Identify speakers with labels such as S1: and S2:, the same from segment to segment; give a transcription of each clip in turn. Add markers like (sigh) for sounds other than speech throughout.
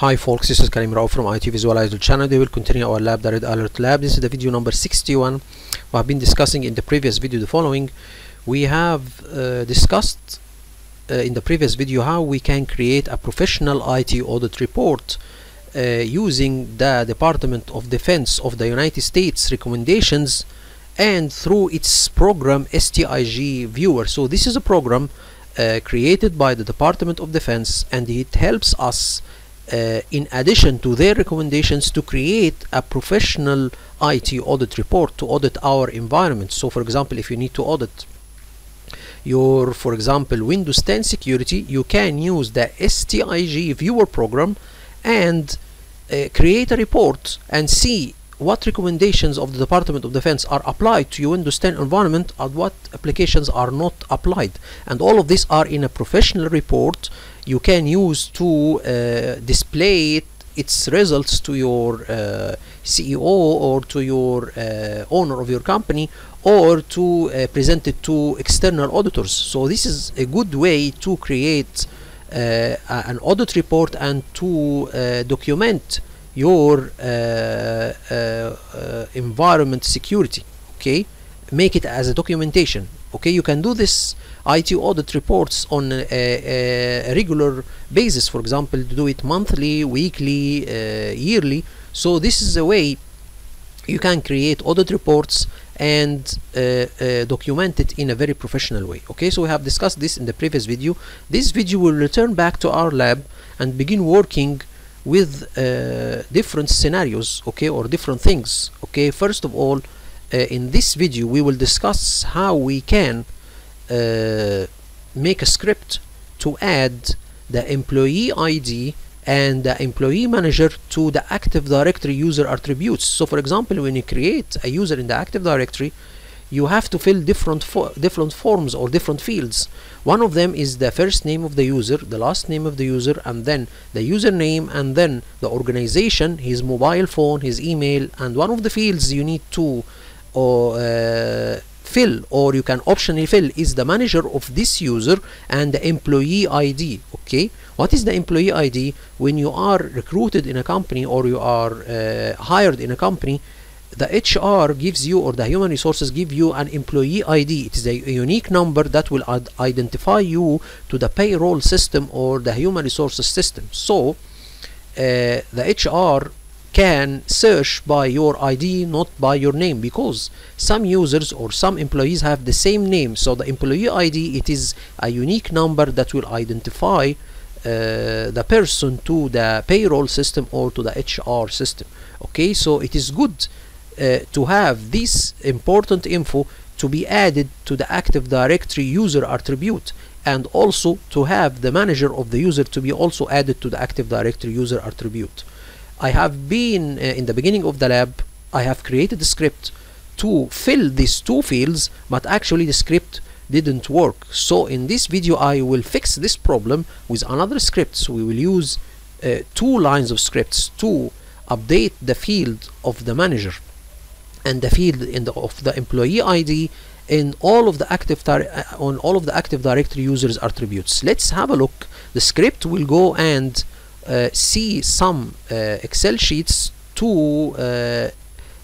S1: Hi folks, this is Karim Rao from IT Visualizer channel. We will continue our lab, the Red Alert Lab. This is the video number 61. We have been discussing in the previous video the following. We have uh, discussed uh, in the previous video how we can create a professional IT audit report uh, using the Department of Defense of the United States recommendations and through its program STIG Viewer. So this is a program uh, created by the Department of Defense and it helps us uh, in addition to their recommendations to create a professional IT audit report to audit our environment. So for example, if you need to audit your, for example, Windows 10 security, you can use the STIG viewer program and uh, create a report and see what recommendations of the Department of Defense are applied to your Windows 10 environment and what applications are not applied. And all of these are in a professional report you can use to uh, display it, its results to your uh, CEO or to your uh, owner of your company or to uh, present it to external auditors. So this is a good way to create uh, an audit report and to uh, document your environment security. Okay, make it as a documentation okay? You can do this IT audit reports on a, a, regular basis for example to do it monthly weekly uh, yearly. So this is a way you can create audit reports and uh, uh, document it in a very professional way okay? So we have discussed this in the previous video. This video will return back to our lab and begin working with uh, different scenarios okay or different things okay first of all uh, in this video we will discuss how we can uh, make a script to add the employee ID and the employee manager to the Active Directory user attributes. So for example, when you create a user in the Active Directory, you have to fill different fo different forms or different fields. One of them is the first name of the user, the last name of the user, and then the username, and then the organization, his mobile phone, his email, and one of the fields you need to or uh, fill or you can optionally fill is the manager of this user and the employee ID okay what is the employee ID when you are recruited in a company or you are uh, hired in a company the HR gives you or the human resources give you an employee ID it is a, unique number that will identify you to the payroll system or the human resources system. So uh, the HR can search by your ID not by your name because some users or some employees have the same name. So the employee ID it is a unique number that will identify uh, the person to the payroll system or to the HR system. Okay? So it is good uh, to have this important info to be added to the Active Directory user attribute and also to have the manager of the user to be also added to the Active Directory user attribute. I have been uh, in the beginning of the lab I have created a script to fill these two fields but actually the script didn't work. So in this video I will fix this problem with another script. So we will use uh, two lines of scripts to update the field of the manager and the field in the, of the employee ID in all of the active uh, on all of the active directory users attributes let's have a look the script will go and uh, see some uh, Excel sheets to uh,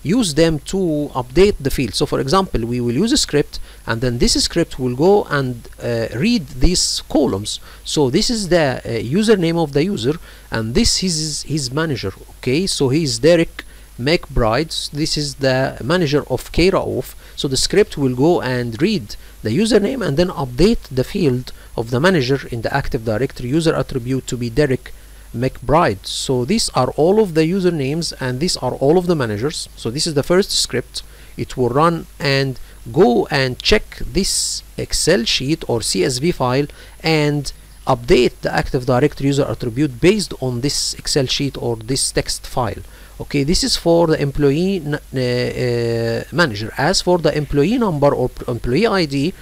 S1: use them to update the field. So for example, we will use a script and then this script will go and uh, read these columns. So this is the uh, username of the user and this is his manager. Okay, so he is Derek McBride. This is the manager of Keraof. So the script will go and read the username and then update the field of the manager in the Active Directory user attribute to be Derek McBride. So these are all of the usernames and these are all of the managers. So this is the first script. It will run and go and check this Excel sheet or CSV file and update the Active Directory user attribute based on this Excel sheet or this text file. Okay, this is for the employee uh, uh, manager. As for the employee number or employee ID,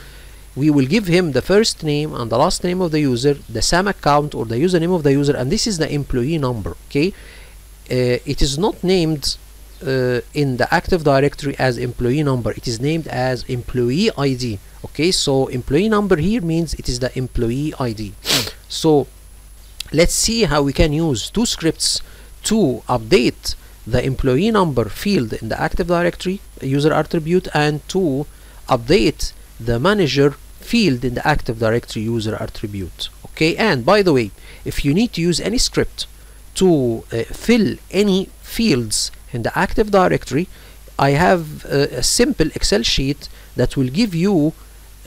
S1: we will give him the first name and the last name of the user the SAM account or the username of the user and this is the employee number okay? Uh, it is not named uh, in the active directory as employee number. It is named as employee ID okay? So employee number here means it is the employee ID so let's see how we can use two scripts to update the employee number field in the active directory user attribute and to update the manager field in the active directory user attribute. Okay and by the way if you need to use any script to uh, fill any fields in the active directory I have uh, a simple excel sheet that will give you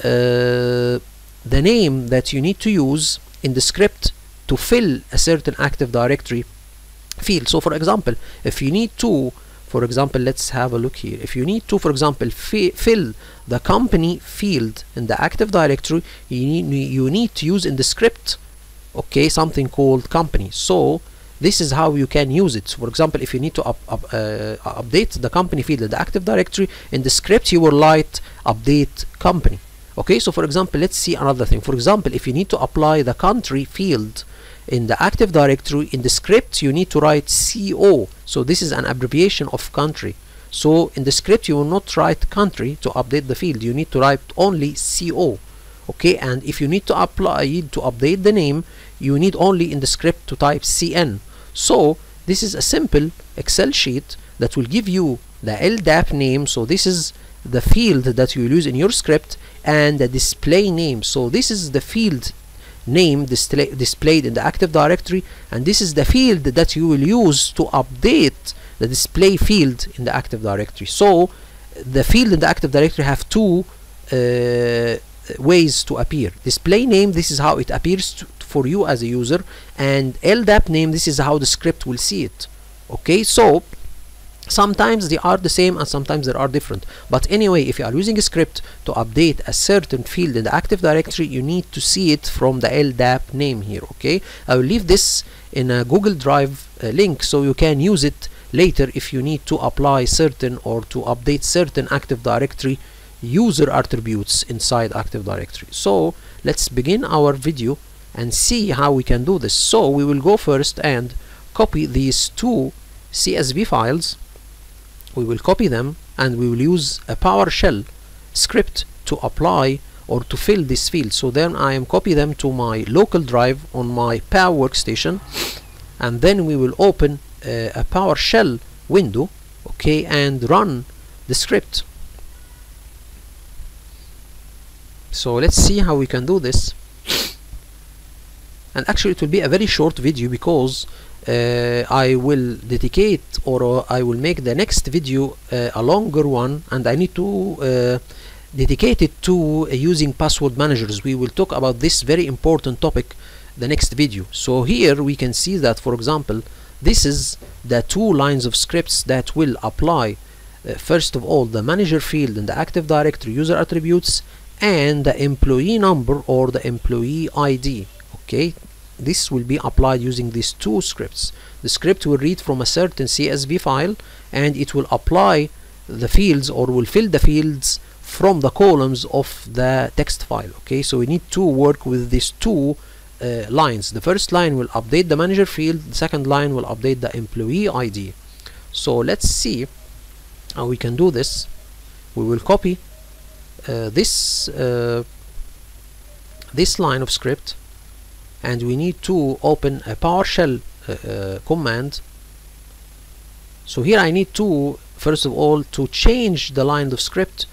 S1: uh, the name that you need to use in the script to fill a certain active directory field. So for example if you need to for example let's have a look here. If you need to for example fill the company field in the active directory you need you need to use in the script okay something called company. So this is how you can use it. For example if you need to up, up, uh, update the company field in the active directory in the script you will write update company. Okay so for example let's see another thing. For example if you need to apply the country field in the active directory in the script you need to write CO so this is an abbreviation of country. So in the script you will not write country to update the field. You need to write only CO okay? And if you need to apply to update the name you need only in the script to type CN so this is a simple excel sheet that will give you the LDAP name. So this is the field that you use in your script and the display name. So this is the field name display, displayed in the active directory and this is the field that you will use to update the display field in the active directory. So the field in the active directory have two uh, ways to appear. Display name this is how it appears to, for you as a user and LDAP name this is how the script will see it. Okay so sometimes they are the same and sometimes they are different. But anyway if you are using a script to update a certain field in the active directory you need to see it from the LDAP name here okay? I will leave this in a Google Drive uh, link so you can use it later if you need to apply certain or to update certain active directory user attributes inside active directory. So let's begin our video and see how we can do this. So we will go first and copy these two CSV files we will copy them and we will use a PowerShell script to apply or to fill this field. So then I am copy them to my local drive on my Power workstation and then we will open uh, a PowerShell window okay and run the script. So let's see how we can do this and actually it will be a very short video because uh, I will dedicate or uh, I will make the next video uh, a longer one. And I need to uh, dedicate it to uh, using password managers. We will talk about this very important topic the next video. So here we can see that for example this is the two lines of scripts that will apply uh, first of all the manager field in the active directory user attributes and the employee number or the employee ID okay this will be applied using these two scripts. The script will read from a certain CSV file and it will apply the fields or will fill the fields from the columns of the text file. Okay so we need to work with these two uh, lines. The first line will update the manager field the second line will update the employee ID so let's see how we can do this. We will copy uh, this uh, this line of script and we need to open a PowerShell uh, uh, command. So here I need to first of all to change the line of script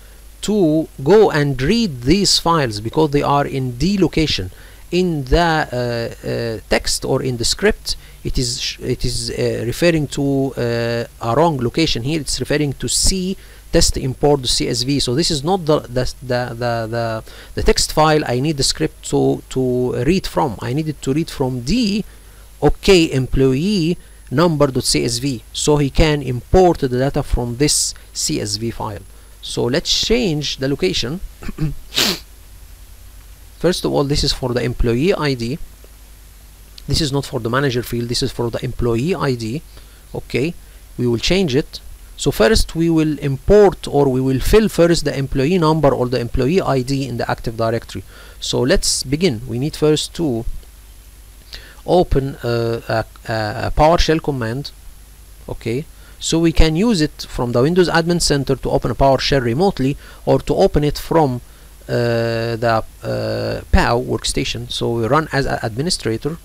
S1: to go and read these files because they are in D location. In the uh, uh, text or in the script it is it is uh, referring to uh, a wrong location. Here it's referring to C test import CSV so this is not the the, the the the the text file I need the script to to read from. I need it to read from D okay employee number.csv so he can import the data from this CSV file. So let's change the location. (coughs) First of all this is for the employee ID this is not for the manager field. This is for the employee ID okay we will change it so first we will import or we will fill first the employee number or the employee ID in the Active Directory. So let's begin. We need first to open a, a, a PowerShell command okay? So we can use it from the Windows Admin Center to open a PowerShell remotely or to open it from uh, the uh, PAW workstation. So we run as an administrator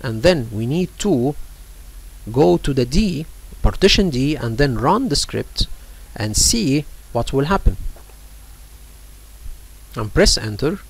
S1: and then we need to go to the D partition D and then run the script and see what will happen. And press enter.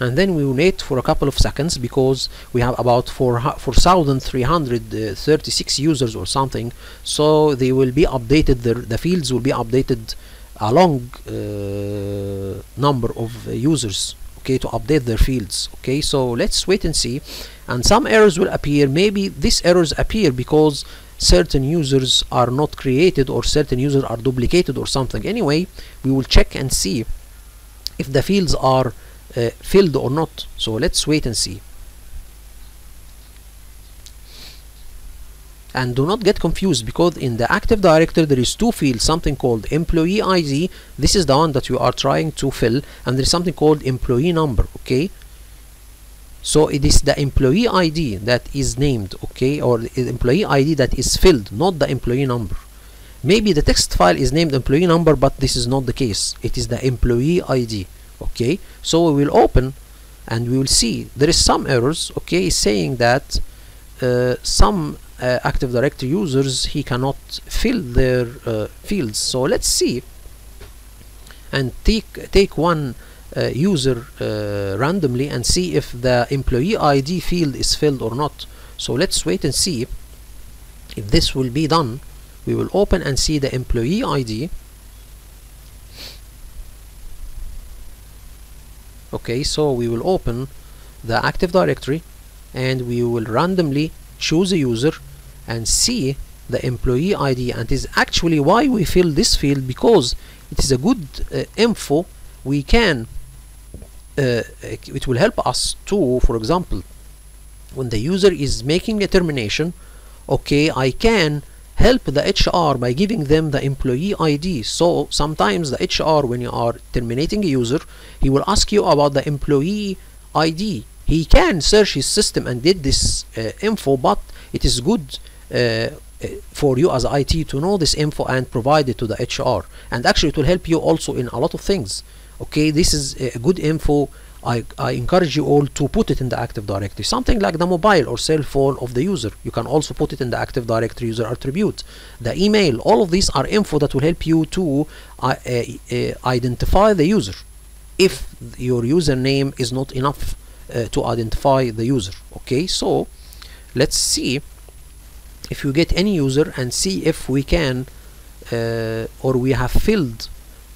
S1: And then we wait for a couple of seconds because we have about 4336 users or something. So they will be updated the, the fields will be updated along uh, number of uh, users okay to update their fields okay? So let's wait and see. And some errors will appear. Maybe these errors appear because certain users are not created or certain users are duplicated or something. Anyway we will check and see if the fields are uh, filled or not. So let's wait and see and do not get confused because in the active directory there is two fields something called employee id this is the one that you are trying to fill and there is something called employee number okay? So it is the employee id that is named okay? Or employee id that is filled not the employee number. Maybe the text file is named employee number but this is not the case. It is the employee id okay? So we will open and we will see. There is some errors okay saying that uh, some uh, active directory users he cannot fill their uh, fields. So let's see and take take one uh, user uh, randomly and see if the employee ID field is filled or not. So let's wait and see if this will be done. We will open and see the employee ID okay so we will open the active directory and we will randomly choose a user and see the employee ID and is actually why we fill this field because it is a good uh, info we can uh, it will help us to for example when the user is making a termination okay I can help the HR by giving them the employee ID so sometimes the HR when you are terminating a user he will ask you about the employee ID he can search his system and did this uh, info but it is good uh, for you as IT to know this info and provide it to the HR and actually it will help you also in a lot of things. Okay this is a good info. I, I encourage you all to put it in the Active Directory. Something like the mobile or cell phone of the user. You can also put it in the Active Directory user attribute. The email all of these are info that will help you to uh, uh, uh, identify the user if your username is not enough uh, to identify the user. Okay so let's see if you get any user and see if we can uh, or we have filled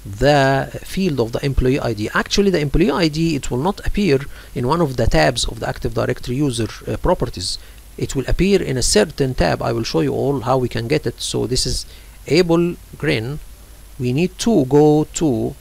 S1: the field of the employee ID actually the employee ID it will not appear in one of the tabs of the Active Directory user uh, properties. It will appear in a certain tab. I will show you all how we can get it. So this is able grin we need to go to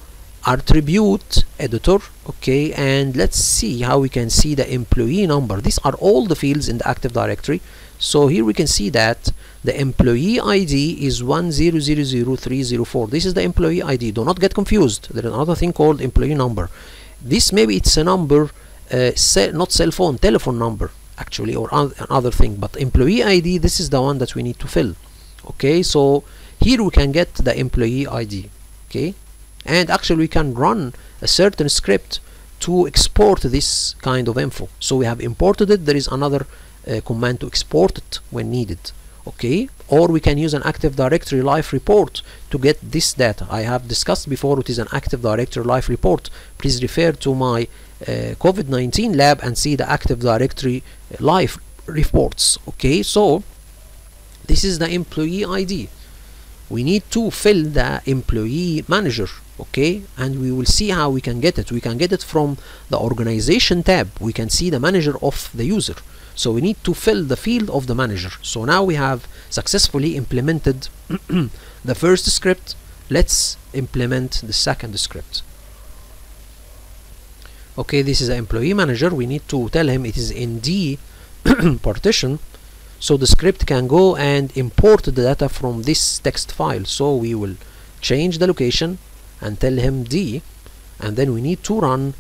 S1: attribute editor okay and let's see how we can see the employee number. These are all the fields in the Active Directory so here we can see that the employee ID is 1000304 this is the employee ID do not get confused. There is another thing called employee number. This maybe it's a number uh, not cell phone telephone number actually or another thing. But employee ID this is the one that we need to fill. Okay so here we can get the employee ID okay? And actually we can run a certain script to export this kind of info. So we have imported it there is another uh, command to export it when needed okay? Or we can use an active directory live report to get this data. I have discussed before it is an active directory live report. Please refer to my uh, covid-19 lab and see the active directory live reports okay? So this is the employee id we need to fill the employee manager okay? And we will see how we can get it. We can get it from the organization tab. We can see the manager of the user. So we need to fill the field of the manager. So now we have successfully implemented (clears throat) the first script. Let's implement the second script. Okay this is the employee manager. We need to tell him it is in D (clears throat) partition. So the script can go and import the data from this text file. So we will change the location and tell him D and then we need to run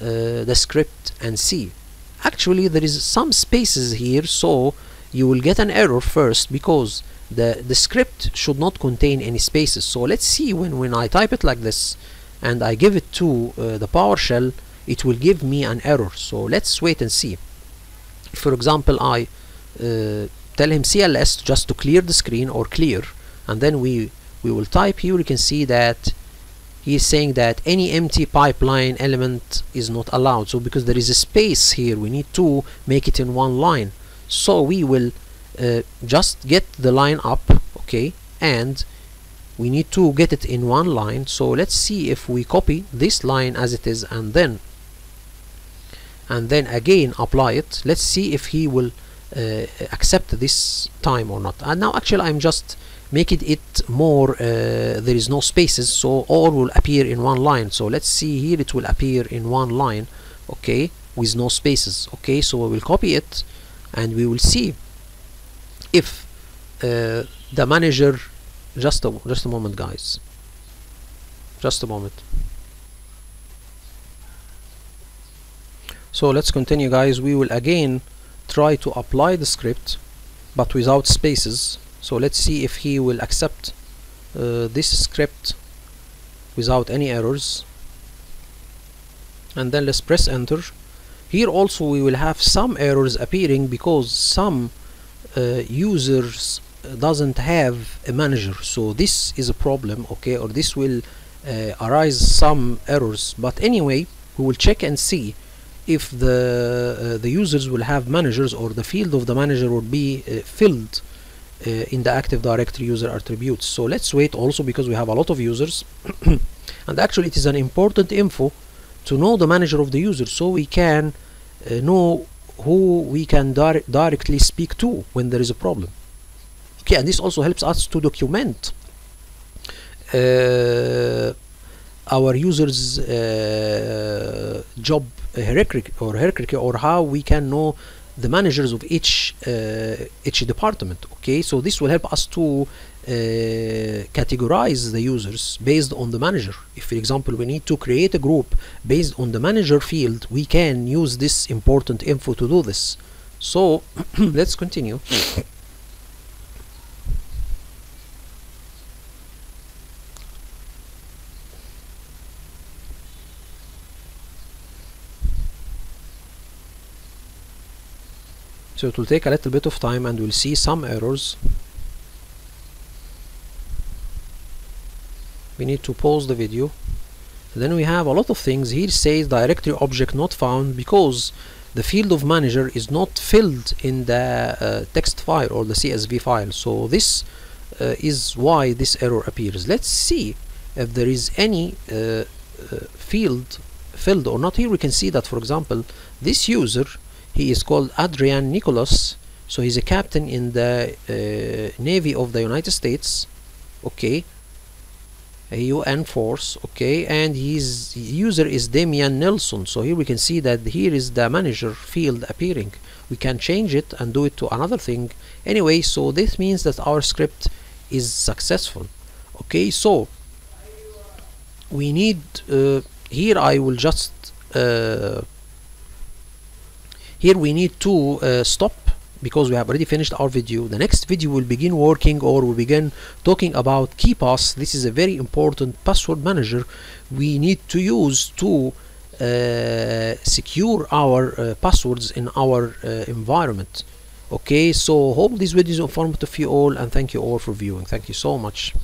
S1: uh, the script and see actually there is some spaces here so you will get an error first because the the script should not contain any spaces. So let's see when when I type it like this and I give it to uh, the PowerShell it will give me an error. So let's wait and see. For example I uh, tell him CLS just to clear the screen or clear and then we we will type here. You can see that he is saying that any empty pipeline element is not allowed. So because there is a space here we need to make it in one line. So we will uh, just get the line up okay? And we need to get it in one line. So let's see if we copy this line as it is and then and then again apply it. Let's see if he will uh, accept this time or not. And now actually I'm just making it more uh, there is no spaces so all will appear in one line. So let's see here it will appear in one line okay with no spaces okay. So we will copy it and we will see if uh, the manager just a just a moment guys. Just a moment. So let's continue guys. We will again try to apply the script but without spaces. So let's see if he will accept uh, this script without any errors. And then let's press enter. Here also we will have some errors appearing because some uh, users doesn't have a manager. So this is a problem okay or this will uh, arise some errors. But anyway we will check and see if the uh, the users will have managers or the field of the manager will be uh, filled uh, in the active directory user attributes. So let's wait also because we have a lot of users. (coughs) And actually it is an important info to know the manager of the user so we can uh, know who we can di directly speak to when there is a problem. Okay and this also helps us to document uh, our users uh, job hierarchy or hierarchy or how we can know the managers of each uh, each department okay? So this will help us to uh, categorize the users based on the manager. If for example we need to create a group based on the manager field we can use this important info to do this. So (coughs) let's continue so it will take a little bit of time and we'll see some errors. We need to pause the video. Then we have a lot of things. Here says directory object not found because the field of manager is not filled in the uh, text file or the CSV file. So this uh, is why this error appears. Let's see if there is any uh, uh field filled or not. Here we can see that for example this user he is called Adrian Nicholas. So he's a captain in the uh, Navy of the United States. Okay. A UN force. Okay. And his user is Damian Nelson. So here we can see that here is the manager field appearing. We can change it and do it to another thing. Anyway so this means that our script is successful. Okay. So we need uh, here I will just uh, here we need to uh, stop because we have already finished our video. The next video will begin working or will begin talking about KeePass. This is a very important password manager we need to use to uh, secure our uh, passwords in our uh, environment. Okay so hope this video is informative for you all and thank you all for viewing. Thank you so much